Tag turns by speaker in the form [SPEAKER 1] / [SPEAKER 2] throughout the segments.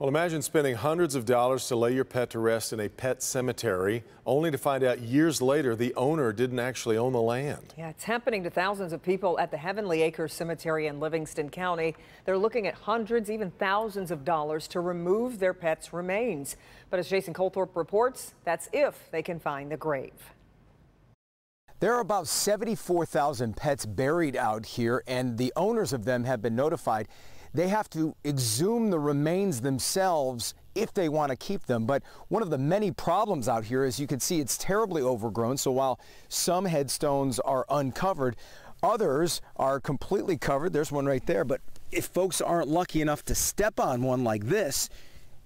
[SPEAKER 1] Well, imagine spending hundreds of dollars to lay your pet to rest in a pet cemetery, only to find out years later the owner didn't actually own the land.
[SPEAKER 2] Yeah, it's happening to thousands of people at the Heavenly Acres Cemetery in Livingston County. They're looking at hundreds, even thousands of dollars to remove their pet's remains. But as Jason Colthorp reports, that's if they can find the grave.
[SPEAKER 3] There are about 74,000 pets buried out here, and the owners of them have been notified. They have to exhume the remains themselves if they want to keep them. But one of the many problems out here, as you can see, it's terribly overgrown. So while some headstones are uncovered, others are completely covered. There's one right there. But if folks aren't lucky enough to step on one like this,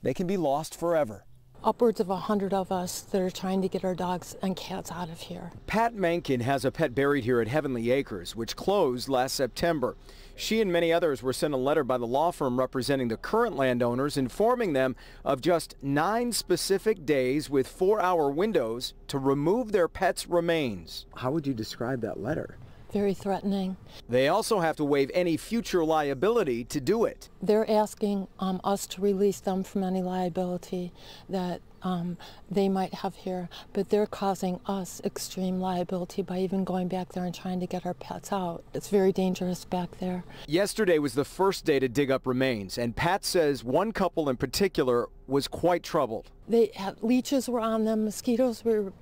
[SPEAKER 3] they can be lost forever
[SPEAKER 4] upwards of a hundred of us that are trying to get our dogs and cats out of here.
[SPEAKER 3] Pat Mankin has a pet buried here at Heavenly Acres, which closed last September. She and many others were sent a letter by the law firm representing the current landowners informing them of just nine specific days with four-hour windows to remove their pet's remains. How would you describe that letter?
[SPEAKER 4] Very threatening.
[SPEAKER 3] They also have to waive any future liability to do it.
[SPEAKER 4] They're asking um, us to release them from any liability that um, they might have here, but they're causing us extreme liability by even going back there and trying to get our pets out. It's very dangerous back there.
[SPEAKER 3] Yesterday was the first day to dig up remains, and Pat says one couple in particular was quite troubled.
[SPEAKER 4] They had leeches were on them, mosquitoes were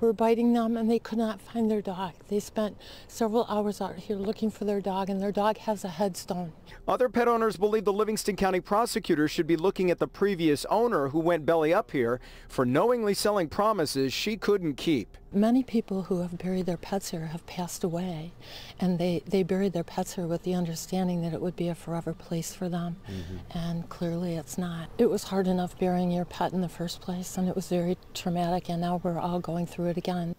[SPEAKER 4] were biting them and they could not find their dog. They spent several hours out here looking for their dog and their dog has a headstone.
[SPEAKER 3] Other pet owners believe the Livingston County prosecutor should be looking at the previous owner who went belly up here for knowingly selling promises she couldn't keep.
[SPEAKER 4] Many people who have buried their pets here have passed away, and they, they buried their pets here with the understanding that it would be a forever place for them, mm -hmm. and clearly it's not. It was hard enough burying your pet in the first place, and it was very traumatic, and now we're all going through it again.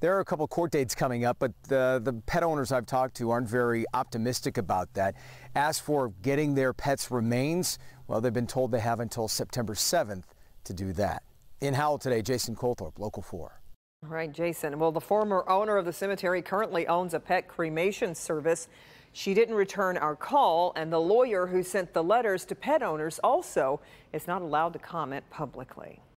[SPEAKER 3] There are a couple court dates coming up, but the, the pet owners I've talked to aren't very optimistic about that. As for getting their pets' remains, well, they've been told they have until September 7th to do that. In Howell today, Jason Colthorp, Local 4.
[SPEAKER 2] All right, Jason. Well, the former owner of the cemetery currently owns a pet cremation service. She didn't return our call, and the lawyer who sent the letters to pet owners also is not allowed to comment publicly.